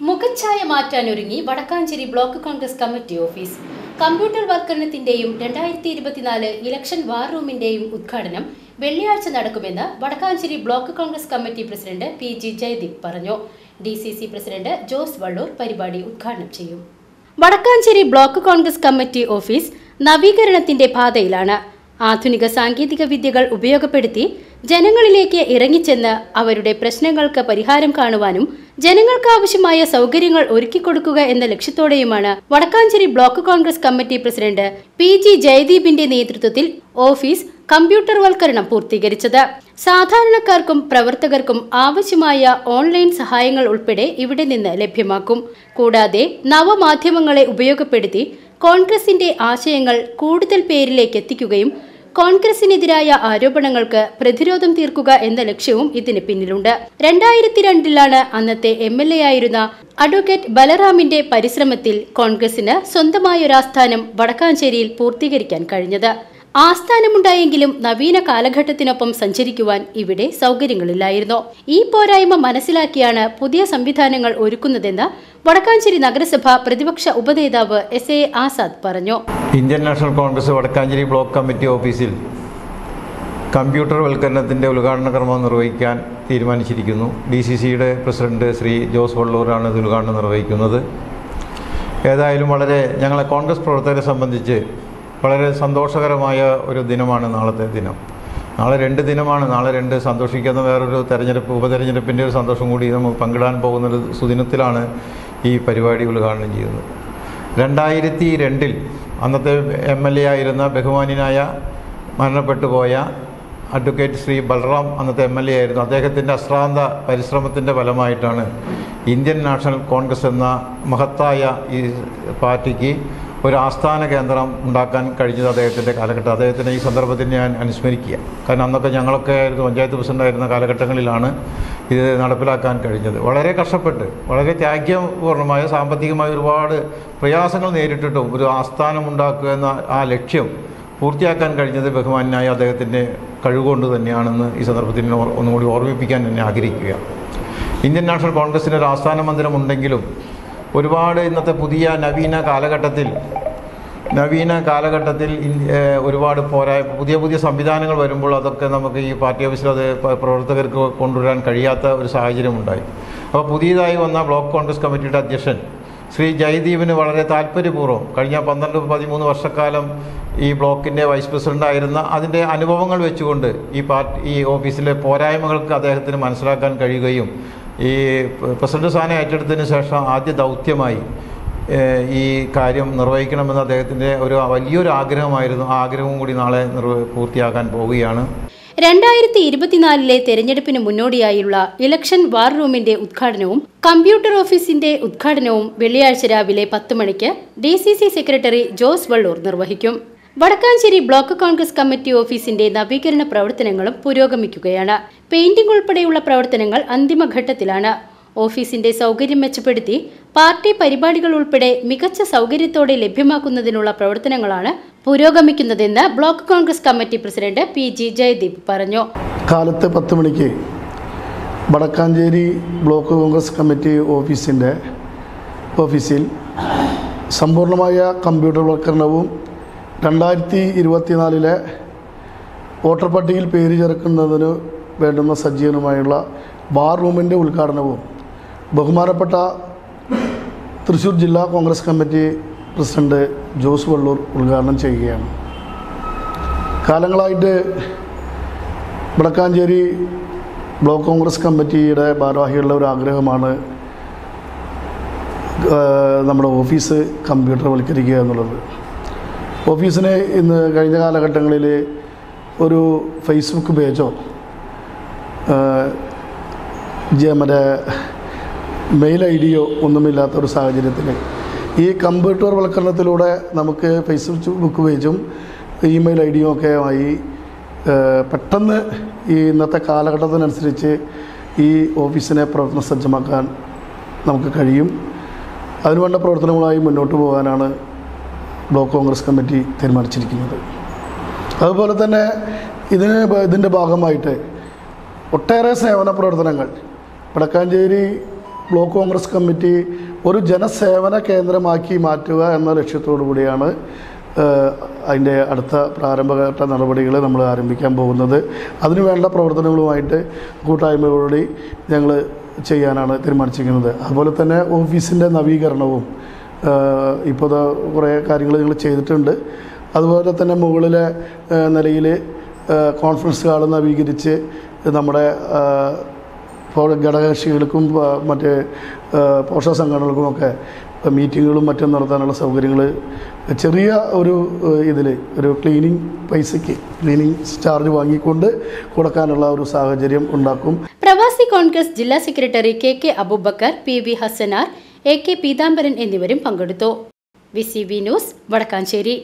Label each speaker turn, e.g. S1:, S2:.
S1: മുഖച്ഛായ മാറ്റാനൊരുങ്ങി Vadakkanchery block Congress committee office. Computer വൽക്കരണത്തിന്റെയും രണ്ടായിരത്തി ഇരുപത്തിനാല് ഇലക്ഷൻ വാർ റൂമിന്റെയും ഉദ്ഘാടനം വെള്ളിയാഴ്ച നടക്കുമെന്ന് Vadakkanchery block Congress committee president P G Jayadeep പറഞ്ഞു. D C C president Jose Valloor പരിപാടി ഉദ്ഘാടനം ചെയ്യും. Vadakkanchery block Congress committee office നവീകരണത്തിന്റെ പാതയിലാണ്. ആധുനിക സാങ്കേതിക വിദ്യകൾ ഉപയോഗപ്പെടുത്തി ജനങ്ങളിലേക്ക് ഇറങ്ങിച്ചെന്ന് അവരുടെ പ്രശ്നങ്ങൾക്ക് പരിഹാരം കാണുവാനും ജനങ്ങൾക്ക് ആവശ്യമായ സൗകര്യങ്ങൾ ഒരുക്കിക്കൊടുക്കുക എന്ന ലക്ഷ്യത്തോടെയുമാണ് Vadakkanchery block Congress committee president P G ജയദീപിന്റെ നേതൃത്വത്തിൽ ഓഫീസ് കമ്പ്യൂട്ടർവൽക്കരണം പൂർത്തീകരിച്ചത്. സാധാരണക്കാർക്കും പ്രവർത്തകർക്കും ആവശ്യമായ ഓൺലൈൻ സഹായങ്ങൾ ഉൾപ്പെടെ ഇവിടെ നിന്ന് ലഭ്യമാക്കും. കൂടാതെ നവമാധ്യമങ്ങളെ ഉപയോഗപ്പെടുത്തി കോൺഗ്രസിന്റെ ആശയങ്ങൾ കൂടുതൽ പേരിലേക്ക് എത്തിക്കുകയും കോൺഗ്രസിനെതിരായ ആരോപണങ്ങൾക്ക് പ്രതിരോധം തീർക്കുക എന്ന ലക്ഷ്യവും ഇതിന് പിന്നിലുണ്ട്. രണ്ടായിരത്തി രണ്ടിലാണ് അന്നത്തെ എം എൽ എ ആയിരുന്ന അഡ്വക്കേറ്റ് ബലറാമിന്റെ പരിശ്രമത്തിൽ കോൺഗ്രസിന് സ്വന്തമായൊരാസ്ഥാനം വടക്കാഞ്ചേരിയിൽ പൂർത്തീകരിക്കാൻ കഴിഞ്ഞത്. ആസ്ഥാനമുണ്ടായെങ്കിലും നവീന കാലഘട്ടത്തിനൊപ്പം സഞ്ചരിക്കുവാൻ ഇവിടെ സൗകര്യങ്ങളില്ലായിരുന്നു. ഈ പോരായ്മ മനസ്സിലാക്കിയാണ് പുതിയ സംവിധാനങ്ങൾ ഒരുക്കുന്നതെന്ന് വടക്കാഞ്ചേരി നഗരസഭ പ്രതിപക്ഷ ഉപനേതാവ് എസ് എ ആസാദ് പറഞ്ഞു.
S2: Indian National Congress Vadakkanchery block committee ഓഫീസിൽ കമ്പ്യൂട്ടർ വൽക്കരണത്തിന്റെ ഉദ്ഘാടന കർമ്മം നിർവഹിക്കാൻ തീരുമാനിച്ചിരിക്കുന്നു. ഡി സി സിയുടെ പ്രസിഡന്റ് ശ്രീ ജോസ് വള്ളൂരാണ് ഇത് ഉദ്ഘാടനം നിർവഹിക്കുന്നത്. ഏതായാലും വളരെ ഞങ്ങളെ കോൺഗ്രസ് പ്രവർത്തകരെ സംബന്ധിച്ച് വളരെ സന്തോഷകരമായ ഒരു ദിനമാണ് നാളത്തെ ദിനം. നാളെ രണ്ട് ദിനമാണ്. നാളെ രണ്ട് സന്തോഷിക്കുന്ന വേറൊരു തെരഞ്ഞെടുപ്പ് ഉപതെരഞ്ഞെടുപ്പിന്റെ ഒരു സന്തോഷം കൂടി നമുക്ക് പങ്കിടാൻ പോകുന്നൊരു സുദിനത്തിലാണ് ഈ പരിപാടി ഉദ്ഘാടനം ചെയ്യുന്നത്. രണ്ടായിരത്തി രണ്ടിൽ അന്നത്തെ എം എൽ എ ആയിരുന്ന ബഹുമാനിനായ മരണപ്പെട്ടു പോയ അഡ്വക്കേറ്റ് ശ്രീ ബൽറാം അന്നത്തെ എം എൽ എ ആയിരുന്നു അദ്ദേഹത്തിന്റെ അശ്രാന്ത പരിശ്രമത്തിന്റെ ഫലമായിട്ടാണ് ഇന്ത്യൻ നാഷണൽ കോൺഗ്രസ് എന്ന മഹത്തായ ഈ പാർട്ടിക്ക് ഒരു ആസ്ഥാന കേന്ദ്രം ഉണ്ടാക്കാൻ കഴിഞ്ഞത് അദ്ദേഹത്തിന്റെ കാലഘട്ടം. അദ്ദേഹത്തിന്റെ ഈ സന്ദർഭത്തിൽ ഞാൻ അനുസ്മരിക്കുക. കാരണം അന്നൊക്കെ ഞങ്ങളൊക്കെ ആയിരുന്നു പഞ്ചായത്ത് പ്രസിഡന്റായിരുന്ന കാലഘട്ടങ്ങളിലാണ് ഇത് നടപ്പിലാക്കാൻ കഴിഞ്ഞത്. വളരെ കഷ്ടപ്പെട്ട് വളരെ ത്യാഗ്യപൂർണമായ സാമ്പത്തികമായ ഒരുപാട് പ്രയാസങ്ങൾ നേരിട്ടിട്ടും ഒരു ആസ്ഥാനം ഉണ്ടാക്കുക എന്ന ആ ലക്ഷ്യം പൂർത്തിയാക്കാൻ കഴിഞ്ഞത് ബഹുമാനായ അദ്ദേഹത്തിന്റെ കഴിവുകൊണ്ട് തന്നെയാണെന്ന് ഈ സന്ദർഭത്തിൽ ഒന്നുകൂടി ഓർമ്മിപ്പിക്കാൻ തന്നെ ആഗ്രഹിക്കുക ഇന്ത്യൻ നാഷണൽ കോൺഗ്രസിന്റെ ഒരു ആസ്ഥാന മന്ദിരം ഉണ്ടെങ്കിലും ഒരുപാട് ഇന്നത്തെ പുതിയ നവീന കാലഘട്ടത്തിൽ നവീന കാലഘട്ടത്തിൽ ഒരുപാട് പോരായ പുതിയ പുതിയ സംവിധാനങ്ങൾ വരുമ്പോൾ അതൊക്കെ നമുക്ക് ഈ പാർട്ടി ഓഫീസിൽ അത് പ്രവർത്തകർക്ക് കൊണ്ടുവരാൻ കഴിയാത്ത ഒരു സാഹചര്യം ഉണ്ടായി അപ്പോൾ പുതിയതായി വന്ന ബ്ലോക്ക് കോൺഗ്രസ് കമ്മിറ്റിയുടെ അധ്യക്ഷൻ ശ്രീ ജയദീപിന് വളരെ താല്പര്യപൂർവം കഴിഞ്ഞ പന്ത്രണ്ട് പതിമൂന്ന് വർഷക്കാലം ഈ ബ്ലോക്കിന്റെ വൈസ് പ്രസിഡന്റായിരുന്ന അതിന്റെ അനുഭവങ്ങൾ വെച്ചുകൊണ്ട് ഈ പാർട്ടി ഈ ഓഫീസിലെ പോരായ്മകൾക്ക് അദ്ദേഹത്തിന് മനസ്സിലാക്കാൻ കഴിയുകയും ഈ പ്രസിഡന്റ് സ്ഥാനം ഏറ്റെടുത്തതിന് ശേഷം ആദ്യ ദൗത്യമായി ഈ കാര്യം നിർവഹിക്കണമെന്ന് അദ്ദേഹത്തിന്റെ ഒരു വലിയൊരു ആഗ്രഹമായിരുന്നു. ആഗ്രഹവും കൂടി നാളെ പൂർത്തിയാക്കാൻ പോവുകയാണ്.
S1: രണ്ടായിരത്തി ഇരുപത്തിനാലിലെ തെരഞ്ഞെടുപ്പിന് മുന്നോടിയായുള്ള ഇലക്ഷൻ വാർ റൂമിന്റെ ഉദ്ഘാടനവും കമ്പ്യൂട്ടർ ഓഫീസിന്റെ ഉദ്ഘാടനവും വെള്ളിയാഴ്ച രാവിലെ പത്ത് മണിക്ക് D C C secretary Jose Valloor നിർവഹിക്കും. വടക്കാഞ്ചേരി ബ്ലോക്ക് കോൺഗ്രസ് കമ്മിറ്റി ഓഫീസിന്റെ നവീകരണ പ്രവർത്തനങ്ങളും പുരോഗമിക്കുകയാണ്. പെയിന്റിംഗ് ഉൾപ്പെടെയുള്ള പ്രവർത്തനങ്ങൾ അന്തിമഘട്ടത്തിലാണ്. ഓഫീസിന്റെ സൗകര്യം മെച്ചപ്പെടുത്തി പാർട്ടി പരിപാടികൾ ഉൾപ്പെടെ മികച്ച സൗകര്യത്തോടെ ലഭ്യമാക്കുന്നതിനുള്ള പ്രവർത്തനങ്ങളാണ് പുരോഗമിക്കുന്നതെന്ന് block Congress committee president P G Jayadeep പറഞ്ഞു.
S3: കാലത്ത് പത്ത് മണിക്ക് വടക്കാഞ്ചേരി ബ്ലോക്ക് കോൺഗ്രസ് കമ്മിറ്റി ഓഫീസിന്റെ ഓഫീസിൽ സമ്പൂർണമായ കമ്പ്യൂട്ടർവൽക്കരണവും രണ്ടായിരത്തി ഇരുപത്തിനാലിലെ വോട്ടർ പട്ടികയിൽ പേര് ചേർക്കുന്നതിന് വേണ്ടുന്ന സജ്ജീകരണമായുള്ള ബാർ റൂമിന്റെ ഉദ്ഘാടനവും ബഹുമാനപ്പെട്ട തൃശ്ശൂർ ജില്ലാ കോൺഗ്രസ് കമ്മിറ്റി പ്രസിഡന്റ് ജോസ് വള്ളൂർ ഉദ്ഘാടനം ചെയ്യുകയാണ്. കാലങ്ങളായിട്ട് വടക്കാഞ്ചേരി ബ്ലോക്ക് കോൺഗ്രസ് കമ്മിറ്റിയുടെ ഭാരവാഹികളുടെ ഒരു ആഗ്രഹമാണ് നമ്മുടെ ഓഫീസ് കമ്പ്യൂട്ടർവൽക്കരിക്കുക എന്നുള്ളത്. ഓഫീസിന് ഇന്ന് കഴിഞ്ഞ കാലഘട്ടങ്ങളിൽ ഒരു ഫേസ്ബുക്ക് പേജോ മറ്റേ മെയിൽ ഐ ഡിയോ ഒന്നുമില്ലാത്ത ഒരു സാഹചര്യത്തിൽ ഈ കമ്പ്യൂട്ടർ വൽക്കരണത്തിലൂടെ നമുക്ക് ഫേസ്ബുക്ക് പേജും ഇമെയിൽ ഐ ഡിയും ഒക്കെ ആയി പെട്ടെന്ന് ഈ ഇന്നത്തെ കാലഘട്ടത്തിനനുസരിച്ച് ഈ ഓഫീസിനെ പ്രവർത്തന സജ്ജമാക്കാൻ നമുക്ക് കഴിയും. അതിനുവേണ്ട പ്രവർത്തനങ്ങളായി മുന്നോട്ട് പോകാനാണ് ബ്ലോക്ക് കോൺഗ്രസ് കമ്മിറ്റി തീരുമാനിച്ചിരിക്കുന്നത്. അതുപോലെ തന്നെ ഇതിന് ഇതിന്റെ ഭാഗമായിട്ട് ഒട്ടേറെ സേവന പ്രവർത്തനങ്ങൾ. വടക്കാഞ്ചേരി ബ്ലോക്ക് കോൺഗ്രസ് കമ്മിറ്റി ഒരു ജനസേവന കേന്ദ്രമാക്കി മാറ്റുക എന്ന ലക്ഷ്യത്തോടു കൂടിയാണ് അതിന്റെ അടുത്ത പ്രാരംഭഘട്ട നടപടികൾ നമ്മൾ ആരംഭിക്കാൻ പോകുന്നത്. അതിനുവേണ്ട പ്രവർത്തനങ്ങളുമായിട്ട് കൂട്ടായ്മയോടുകൂടി ഞങ്ങൾ ചെയ്യാനാണ് തീരുമാനിച്ചിരിക്കുന്നത്. അതുപോലെ തന്നെ ഓഫീസിന്റെ നവീകരണവും ഇപ്പോൾ കുറേ കാര്യങ്ങൾ ഞങ്ങൾ ചെയ്തിട്ടുണ്ട്. അതുപോലെ തന്നെ മുകളിലെ നിലയിൽ കോൺഫറൻസ് ഹാൾ നവീകരിച്ച് നമ്മുടെ ഘടകകക്ഷികൾക്കും മറ്റ് പോഷക സംഘടനകൾക്കുമൊക്കെ മീറ്റിങ്ങുകളും മറ്റും നടത്താനുള്ള സൗകര്യങ്ങൾ ചെറിയ ഒരു ഇതിൽ ഒരു ക്ലീനിങ് പൈസയ്ക്ക് ക്ലീനിങ് ചാർജ് വാങ്ങിക്കൊണ്ട് കൊടുക്കാനുള്ള ഒരു സാഹചര്യം ഉണ്ടാക്കും.
S1: പ്രവാസി കോൺഗ്രസ് ജില്ലാ secretary K K Aboobacker P V Hassanar A K Peethambaran എന്നിവരും പങ്കെടുത്തു. V C V news Vadakkanchery.